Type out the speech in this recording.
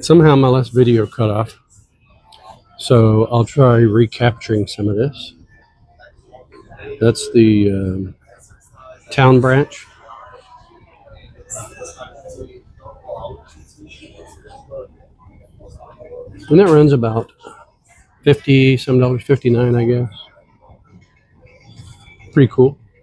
Somehow my last video cut off. So I'll try recapturing some of this. That's the um, town branch. And that runs about 50 some dollars, 59 I guess. Pretty cool.